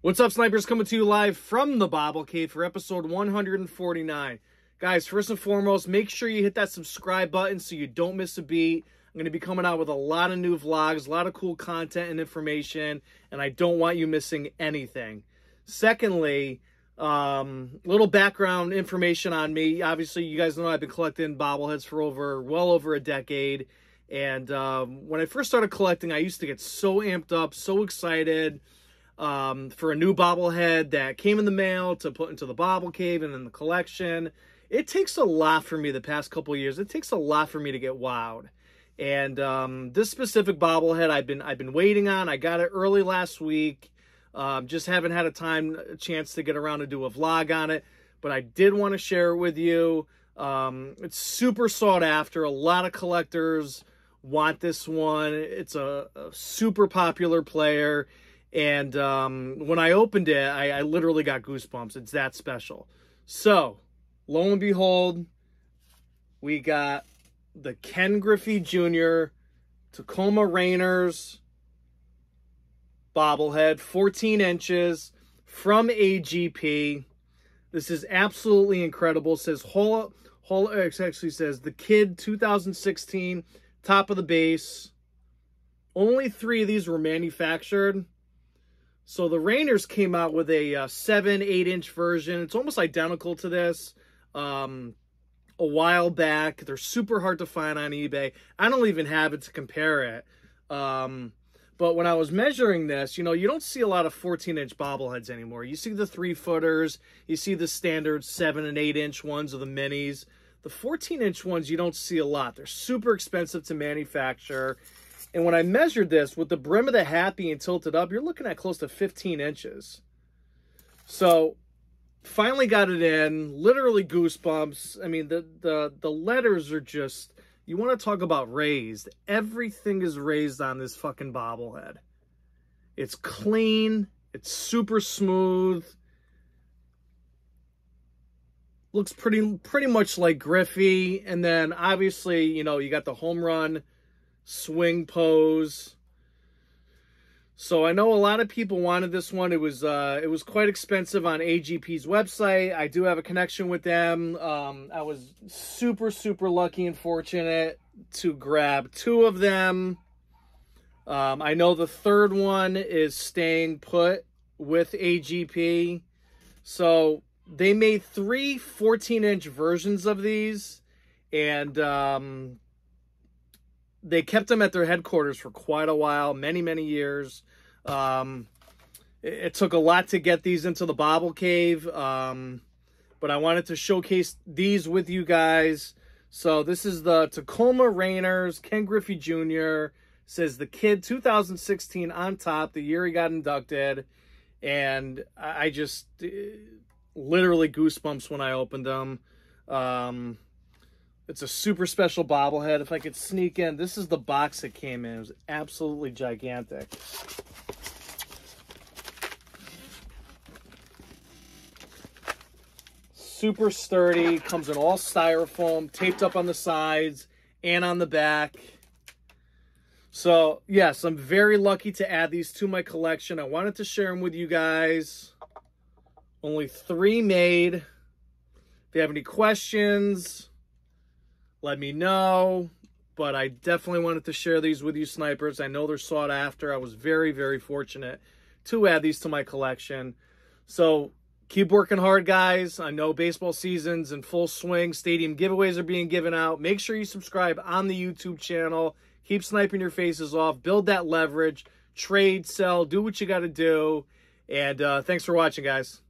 What's up, snipers? Coming to you live from the Bobble Cave for episode 149. Guys, first and foremost, make sure you hit that subscribe button so you don't miss a beat. I'm going to be coming out with a lot of new vlogs, a lot of cool content and information, and I don't want you missing anything. Secondly, um, little background information on me. Obviously, you guys know I've been collecting bobbleheads for over, well over a decade. And um, when I first started collecting, I used to get so amped up, so excited um, for a new bobblehead that came in the mail to put into the bobble cave and in the collection. It takes a lot for me the past couple years. It takes a lot for me to get wowed. And um, this specific bobblehead I've been I've been waiting on. I got it early last week. Um, just haven't had a time a chance to get around to do a vlog on it, but I did want to share it with you. Um, it's super sought after. A lot of collectors want this one. It's a, a super popular player and um, when I opened it, I, I literally got goosebumps. It's that special. So, lo and behold, we got the Ken Griffey Jr. Tacoma Rainiers bobblehead, 14 inches from AGP. This is absolutely incredible. It says Hall, Hall actually says the kid 2016, top of the base. Only three of these were manufactured. So the Rainiers came out with a uh, 7, 8-inch version. It's almost identical to this um, a while back. They're super hard to find on eBay. I don't even have it to compare it. Um, but when I was measuring this, you know, you don't see a lot of 14-inch bobbleheads anymore. You see the 3-footers. You see the standard 7 and 8-inch ones or the minis. The 14-inch ones you don't see a lot. They're super expensive to manufacture and when I measured this with the brim of the hat being tilted up, you're looking at close to 15 inches. So finally got it in, literally goosebumps. I mean, the, the, the letters are just, you want to talk about raised. Everything is raised on this fucking bobblehead. It's clean. It's super smooth. Looks pretty pretty much like Griffey. And then obviously, you know, you got the home run swing pose. So I know a lot of people wanted this one. It was uh, it was quite expensive on AGP's website. I do have a connection with them. Um, I was super super lucky and fortunate to grab two of them. Um, I know the third one is staying put with AGP. So they made three 14 inch versions of these and um, they kept them at their headquarters for quite a while, many, many years. Um, it, it, took a lot to get these into the Bobble Cave, um, but I wanted to showcase these with you guys. So this is the Tacoma Rainiers, Ken Griffey Jr. Says the kid 2016 on top, the year he got inducted. And I just uh, literally goosebumps when I opened them. Um, it's a super special bobblehead. If I could sneak in, this is the box it came in. It was absolutely gigantic. Super sturdy, comes in all styrofoam, taped up on the sides and on the back. So, yes, I'm very lucky to add these to my collection. I wanted to share them with you guys. Only three made. If you have any questions, let me know. But I definitely wanted to share these with you snipers. I know they're sought after. I was very, very fortunate to add these to my collection. So keep working hard, guys. I know baseball season's in full swing. Stadium giveaways are being given out. Make sure you subscribe on the YouTube channel. Keep sniping your faces off. Build that leverage. Trade, sell, do what you got to do. And uh, thanks for watching, guys.